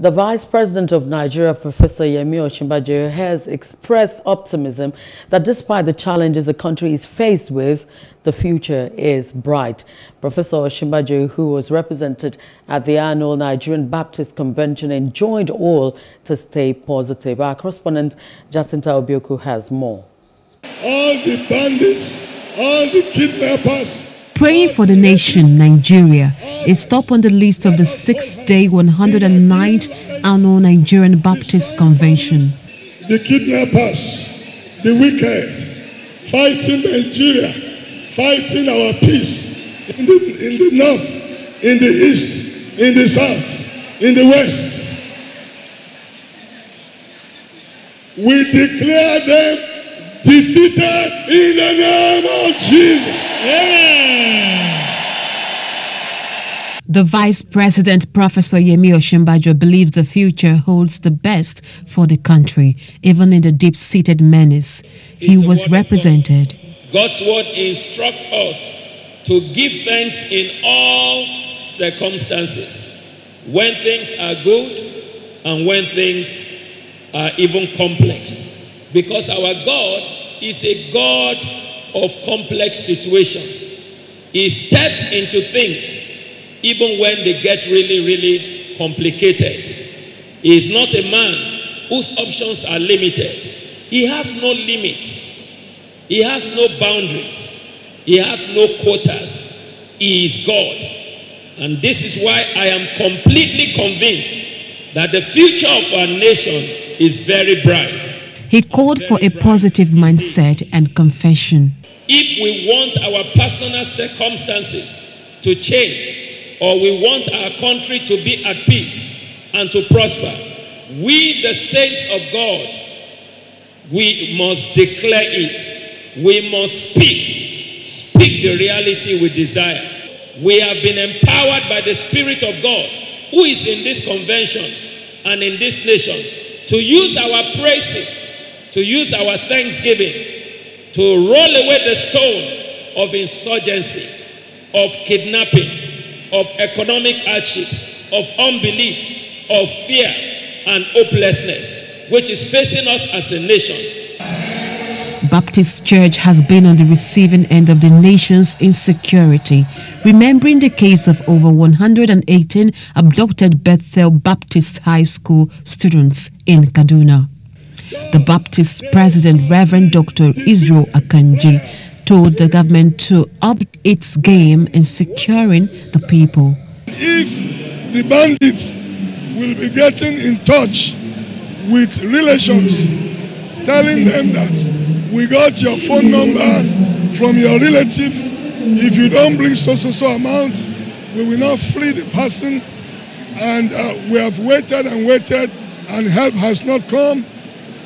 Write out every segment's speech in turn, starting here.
The Vice President of Nigeria, Professor Yemi Osinbajo, has expressed optimism that despite the challenges the country is faced with, the future is bright. Professor Osinbajo, who was represented at the annual Nigerian Baptist Convention, enjoined all to stay positive. Our correspondent, Jacinta Obioku, has more. All the bandits, all the kidnappers, Praying for the nation, Nigeria, is top on the list of the six-day 109th annual Nigerian Baptist Convention. The kidnappers, the wicked, fighting Nigeria, fighting our peace in the, in the north, in the east, in the south, in the west. We declare them defeated in the name of Jesus. The Vice President, Professor Yemi Osinbajo, believes the future holds the best for the country, even in the deep-seated menace he was represented. God's word instructs us to give thanks in all circumstances, when things are good and when things are even complex. Because our God is a God of complex situations. He steps into things even when they get really, really complicated. He is not a man whose options are limited. He has no limits. He has no boundaries. He has no quotas. He is God. And this is why I am completely convinced that the future of our nation is very bright. He called for a positive mindset and confession. If we want our personal circumstances to change, or we want our country to be at peace and to prosper, we, the saints of God, we must declare it. We must speak. Speak the reality we desire. We have been empowered by the Spirit of God, who is in this convention and in this nation, to use our praises to use our thanksgiving to roll away the stone of insurgency, of kidnapping, of economic hardship, of unbelief, of fear and hopelessness, which is facing us as a nation. Baptist Church has been on the receiving end of the nation's insecurity, remembering the case of over 118 abducted Bethel Baptist High School students in Kaduna. The Baptist president, Reverend Dr. Israel Akanji, told the government to up its game in securing the people. If the bandits will be getting in touch with relations, telling them that we got your phone number from your relative, if you don't bring so so so amount, we will not free the person, and uh, we have waited and waited, and help has not come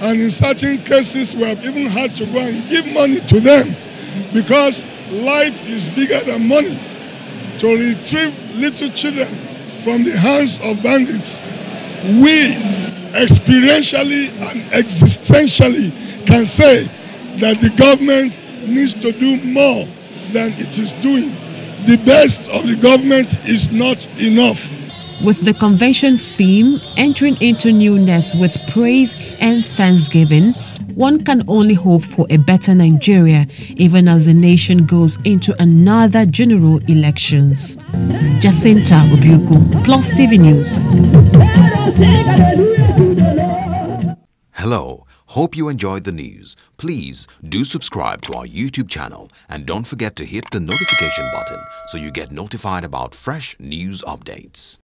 and in certain cases, we have even had to go and give money to them because life is bigger than money. To retrieve little children from the hands of bandits, we experientially and existentially can say that the government needs to do more than it is doing. The best of the government is not enough with the convention theme entering into newness with praise and thanksgiving, one can only hope for a better Nigeria even as the nation goes into another general elections. Jacinta Obiuku, Plus TV News. Hello. Hope you enjoyed the news. Please do subscribe to our YouTube channel and don't forget to hit the notification button so you get notified about fresh news updates.